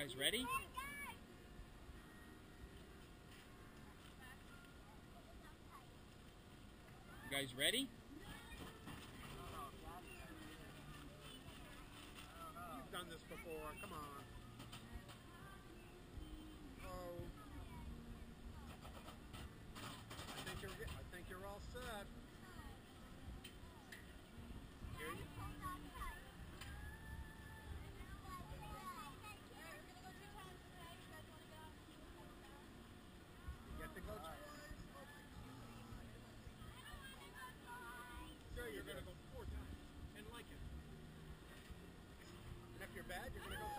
guys ready? You guys ready? You've done this before. Come on. bad, you're going to go